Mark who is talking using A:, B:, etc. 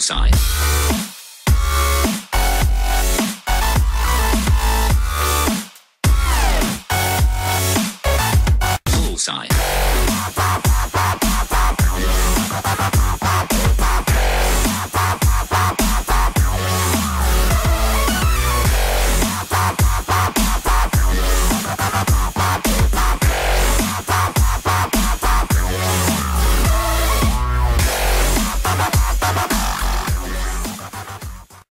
A: equal sign. Bullseye.